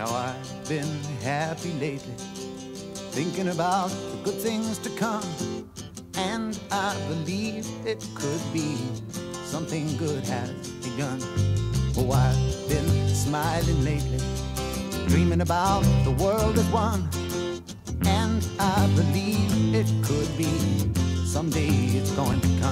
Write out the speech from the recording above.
Now I've been happy lately, thinking about the good things to come. And I believe it could be something good has begun. Oh, I've been smiling lately, dreaming about the world as one. And I believe it could be someday it's going to come.